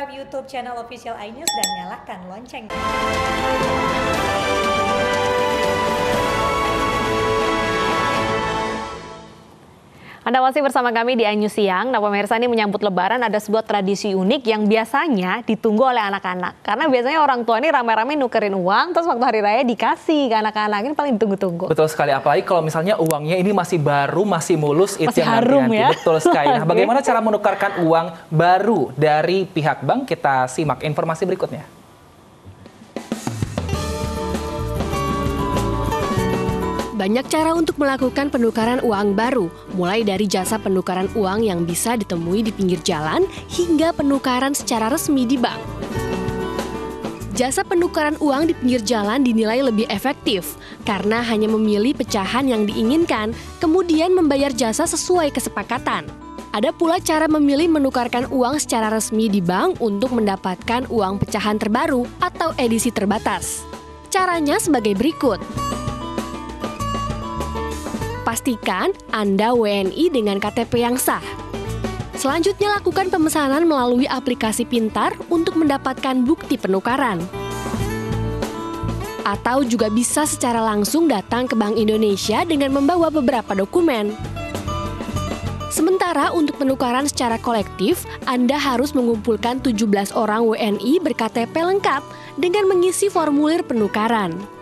subscribe YouTube channel official iNews dan nyalakan lonceng. Anda masih bersama kami di Anyu Siang. Nah pemirsa ini menyambut lebaran ada sebuah tradisi unik yang biasanya ditunggu oleh anak-anak. Karena biasanya orang tua ini rame-rame nukerin uang, terus waktu hari raya dikasih ke anak-anak. Ini paling ditunggu-tunggu. Betul sekali, apalagi kalau misalnya uangnya ini masih baru, masih mulus, masih itu yang harum nanti, ya. Betul sekali. Nah bagaimana cara menukarkan uang baru dari pihak bank? Kita simak informasi berikutnya. Banyak cara untuk melakukan penukaran uang baru, mulai dari jasa penukaran uang yang bisa ditemui di pinggir jalan hingga penukaran secara resmi di bank. Jasa penukaran uang di pinggir jalan dinilai lebih efektif karena hanya memilih pecahan yang diinginkan, kemudian membayar jasa sesuai kesepakatan. Ada pula cara memilih menukarkan uang secara resmi di bank untuk mendapatkan uang pecahan terbaru atau edisi terbatas. Caranya sebagai berikut. Pastikan Anda WNI dengan KTP yang sah. Selanjutnya lakukan pemesanan melalui aplikasi pintar untuk mendapatkan bukti penukaran. Atau juga bisa secara langsung datang ke Bank Indonesia dengan membawa beberapa dokumen. Sementara untuk penukaran secara kolektif, Anda harus mengumpulkan 17 orang WNI berKTP lengkap dengan mengisi formulir penukaran.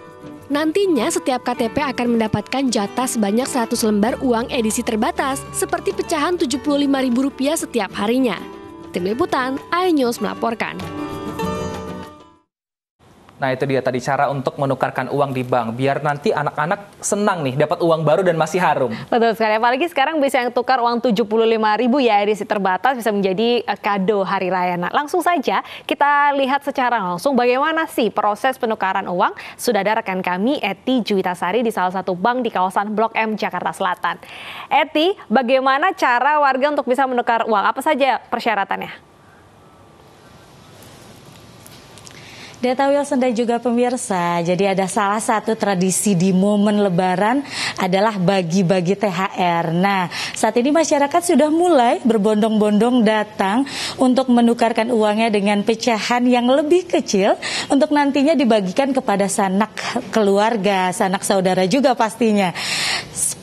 Nantinya setiap KTP akan mendapatkan jatah sebanyak 100 lembar uang edisi terbatas seperti pecahan Rp75.000 setiap harinya. Tim Liputan, iNews melaporkan. Nah itu dia tadi cara untuk menukarkan uang di bank biar nanti anak-anak senang nih dapat uang baru dan masih harum. Betul sekali. Apalagi sekarang bisa yang tukar uang 75 ribu ya edisi terbatas bisa menjadi eh, kado hari raya. Nah langsung saja kita lihat secara langsung bagaimana sih proses penukaran uang. Sudah ada rekan kami Eti Juwitasari di salah satu bank di kawasan Blok M Jakarta Selatan. Eti, bagaimana cara warga untuk bisa menukar uang? Apa saja persyaratannya? Data Wilson dan juga pemirsa, jadi ada salah satu tradisi di momen lebaran adalah bagi-bagi THR. Nah, saat ini masyarakat sudah mulai berbondong-bondong datang untuk menukarkan uangnya dengan pecahan yang lebih kecil untuk nantinya dibagikan kepada sanak keluarga, sanak saudara juga pastinya.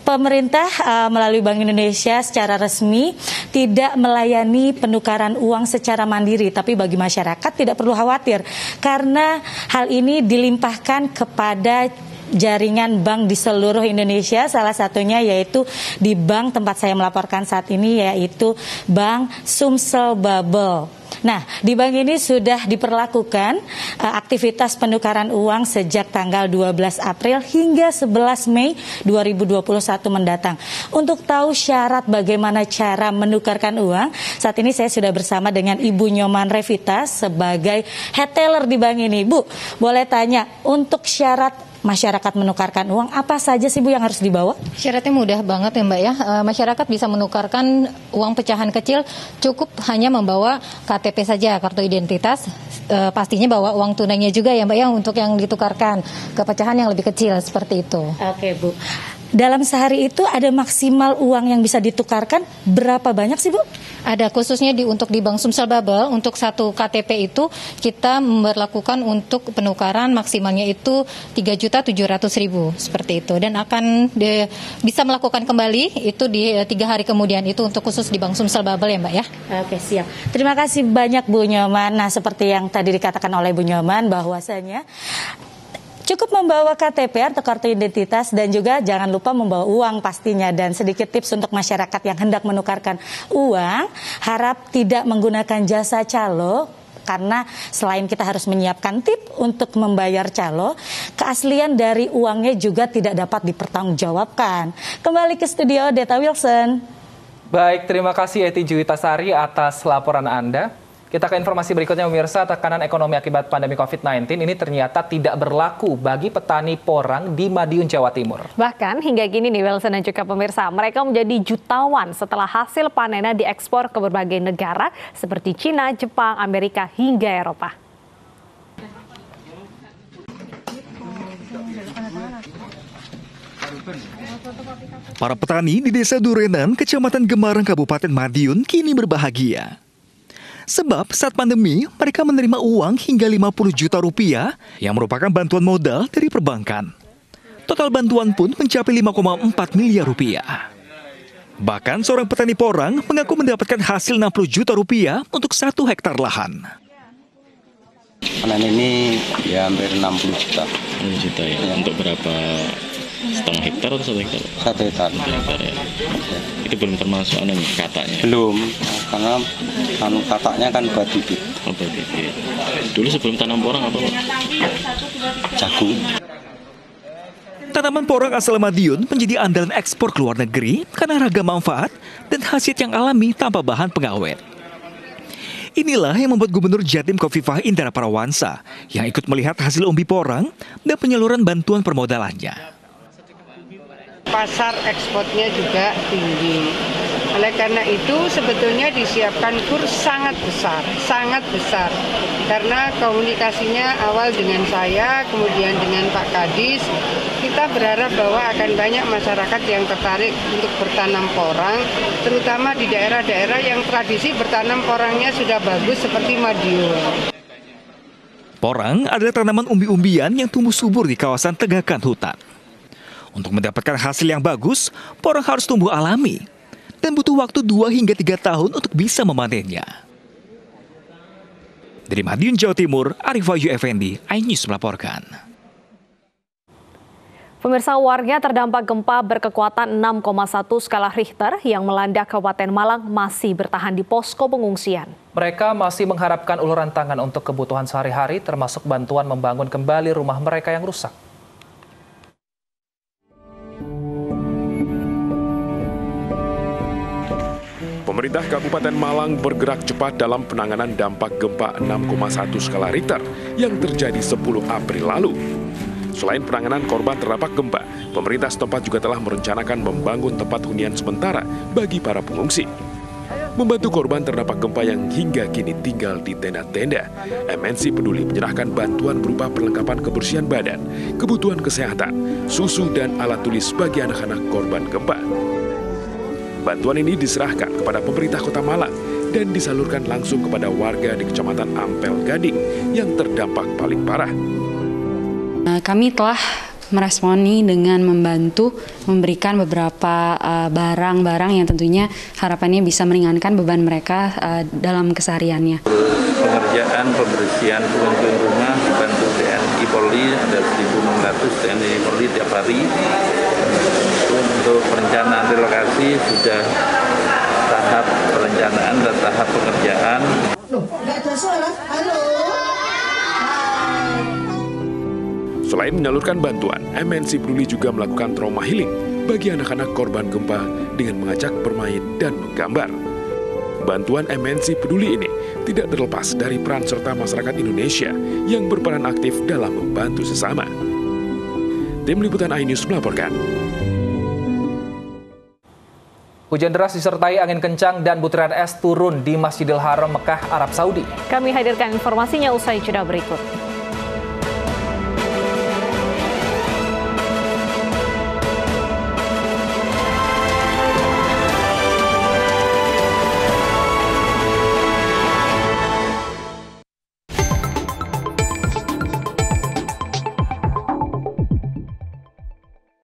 Pemerintah uh, melalui Bank Indonesia secara resmi tidak melayani penukaran uang secara mandiri, tapi bagi masyarakat tidak perlu khawatir karena hal ini dilimpahkan kepada jaringan bank di seluruh Indonesia salah satunya yaitu di bank tempat saya melaporkan saat ini yaitu Bank Sumsel Babel. Nah, di bank ini sudah diperlakukan uh, aktivitas penukaran uang sejak tanggal 12 April hingga 11 Mei 2021 mendatang. Untuk tahu syarat bagaimana cara menukarkan uang, saat ini saya sudah bersama dengan Ibu Nyoman Revita sebagai head teller di bank ini. Bu, boleh tanya untuk syarat masyarakat menukarkan uang, apa saja sih Bu yang harus dibawa? Syaratnya mudah banget ya Mbak ya. E, masyarakat bisa menukarkan uang pecahan kecil cukup hanya membawa KTP saja, kartu identitas. E, pastinya bawa uang tunainya juga ya Mbak ya untuk yang ditukarkan ke pecahan yang lebih kecil seperti itu. Oke Bu. Dalam sehari itu ada maksimal uang yang bisa ditukarkan berapa banyak sih Bu? Ada khususnya di untuk di Bank Sumsel Babel untuk satu KTP itu kita memperlakukan untuk penukaran maksimalnya itu tiga juta tujuh ratus ribu seperti itu dan akan de, bisa melakukan kembali itu di tiga hari kemudian itu untuk khusus di Bank Sumsel Babel ya Mbak ya. Oke siap. Terima kasih banyak Bu Nyoman. Nah seperti yang tadi dikatakan oleh Bu Nyoman bahwasanya Cukup membawa KTP atau kartu identitas dan juga jangan lupa membawa uang pastinya dan sedikit tips untuk masyarakat yang hendak menukarkan uang harap tidak menggunakan jasa calo karena selain kita harus menyiapkan tip untuk membayar calo, keaslian dari uangnya juga tidak dapat dipertanggungjawabkan. Kembali ke studio Deta Wilson. Baik, terima kasih Eti Juwitasari atas laporan Anda. Kita ke informasi berikutnya pemirsa, tekanan ekonomi akibat pandemi COVID-19 ini ternyata tidak berlaku bagi petani porang di Madiun, Jawa Timur. Bahkan hingga kini nih Wilson dan juga pemirsa, mereka menjadi jutawan setelah hasil panennya diekspor ke berbagai negara seperti Cina, Jepang, Amerika hingga Eropa. Para petani di Desa Durenan, Kecamatan Gemarang, Kabupaten Madiun kini berbahagia. Sebab saat pandemi, mereka menerima uang hingga 50 juta rupiah yang merupakan bantuan modal dari perbankan. Total bantuan pun mencapai 5,4 miliar rupiah. Bahkan seorang petani porang mengaku mendapatkan hasil 60 juta rupiah untuk satu hektar lahan. Panen ini ya hampir 60 juta. 60 juta ya. ya. Untuk berapa setengah hektar atau satu hektar? Satu hektar. Satu hektar ya. Itu belum termasuk anu katanya. Belum, karena anu katanya kan buat bibit. Oh, buat bibit. Dulu sebelum tanam porang apa, Pak? Jagung. Tanaman porang asal Madiun menjadi andalan ekspor ke luar negeri karena ragam manfaat dan khasiat yang alami tanpa bahan pengawet. Inilah yang membuat Gubernur Jatim Kofifah Indra Parawansa yang ikut melihat hasil umbi porang dan penyaluran bantuan permodalannya. Pasar ekspornya juga tinggi. Oleh karena itu sebetulnya disiapkan kurs sangat besar, sangat besar. Karena komunikasinya awal dengan saya, kemudian dengan Pak Kadis, kita berharap bahwa akan banyak masyarakat yang tertarik untuk bertanam porang, terutama di daerah-daerah yang tradisi bertanam porangnya sudah bagus seperti Madiun. Porang adalah tanaman umbi-umbian yang tumbuh subur di kawasan tegakan hutan. Untuk mendapatkan hasil yang bagus, porang harus tumbuh alami dan butuh waktu 2 hingga 3 tahun untuk bisa memanennya. Dari Madiun, Jawa Timur, Arif Wahyu Effendi, iNews melaporkan. Pemirsa warga terdampak gempa berkekuatan 6,1 skala Richter yang melanda Kabupaten Malang masih bertahan di posko pengungsian. Mereka masih mengharapkan uluran tangan untuk kebutuhan sehari-hari termasuk bantuan membangun kembali rumah mereka yang rusak. Pemerintah Kabupaten Malang bergerak cepat dalam penanganan dampak gempa 6,1 skala Richter yang terjadi 10 April lalu. Selain penanganan korban terdampak gempa, pemerintah setempat juga telah merencanakan membangun tempat hunian sementara bagi para pengungsi. Membantu korban terdampak gempa yang hingga kini tinggal di tenda-tenda, MNC Peduli menyerahkan bantuan berupa perlengkapan kebersihan badan, kebutuhan kesehatan, susu, dan alat tulis bagi anak-anak korban gempa. Bantuan ini diserahkan kepada pemerintah kota Malang dan disalurkan langsung kepada warga di Kecamatan Ampel Gading yang terdampak paling parah. Kami telah meresponi dengan membantu memberikan beberapa barang-barang uh, yang tentunya harapannya bisa meringankan beban mereka uh, dalam kesehariannya. Pengerjaan pembersihan puing-puing rumah dibantu TNI Polri ada 1.600 TNI Polri tiap hari untuk perencanaan relokasi sudah tahap perencanaan dan tahap pengerjaan. Selain menyalurkan bantuan, MNC Peduli juga melakukan trauma healing bagi anak-anak korban gempa dengan mengajak bermain dan menggambar. Bantuan MNC Peduli ini tidak terlepas dari peran serta masyarakat Indonesia yang berperan aktif dalam membantu sesama. Tim Liputan iNews melaporkan. Hujan deras disertai angin kencang dan butiran es turun di Masjidil Haram Mekah, Arab Saudi. Kami hadirkan informasinya usai jeda berikut.